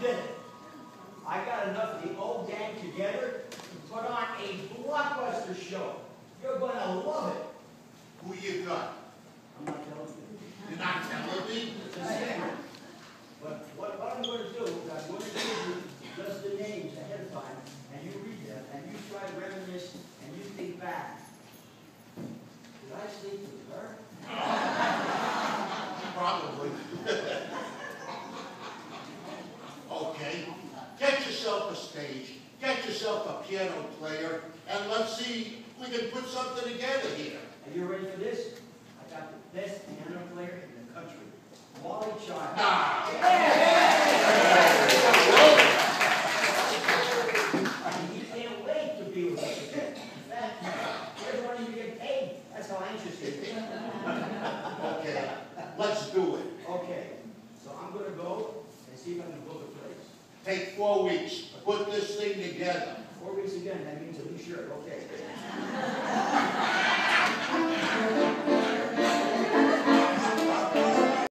did it. I got enough of the old gang together to put on a blockbuster show. You're gonna love it. Who you got? I'm not telling you. You're not telling me? It's a secret. But what, what I'm gonna do, is I'm gonna give you just the names ahead of time, and you read them, and you try to reminisce, and you think back. Did I sleep with her? Probably. Okay, get yourself a stage, get yourself a piano player, and let's see if we can put something together here. Are you ready for this? I got the best piano player in the country, Wally Child. Nah, he can't wait to be with us again. In fact, every one of you get paid, that's how anxious he is. okay, let's do it. Okay, so I'm gonna go and see if I can book a place. Take four weeks to put this thing together. Four weeks again, that means at new shirt, okay.